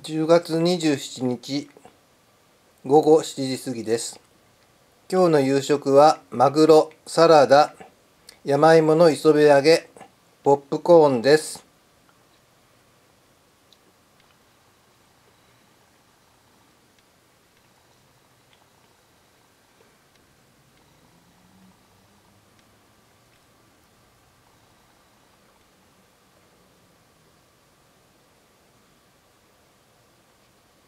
10月27日午後7時過ぎです。今日の夕食はマグロ、サラダ、山芋の磯辺揚げ、ポップコーンです。